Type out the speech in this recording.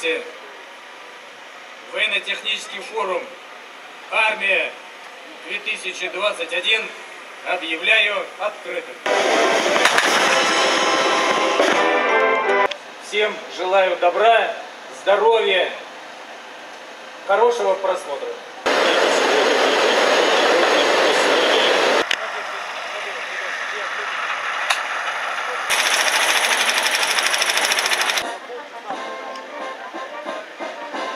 Вместе военно-технический форум «Армия 2021» объявляю открытым. Всем желаю добра, здоровья, хорошего просмотра.